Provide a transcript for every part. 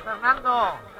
Fernando.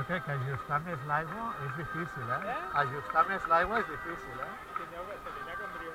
Jo crec que ajustar més l'aigua és difícil, eh? Eh? Ajustar més l'aigua és difícil, eh? Tindreu tindrà que obrir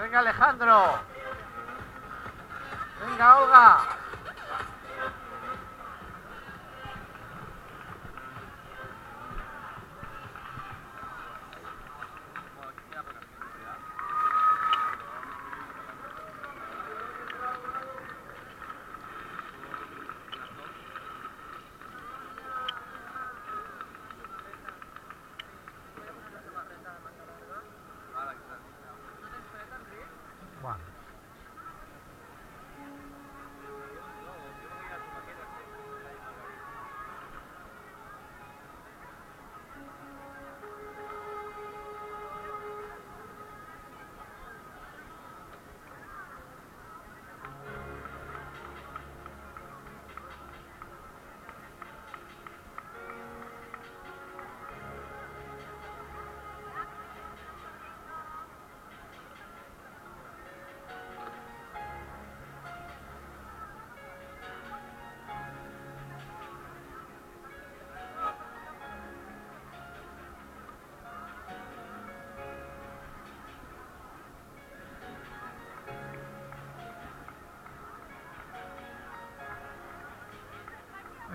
Venga, Alejandro. Venga, Olga.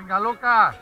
την Καλόκα.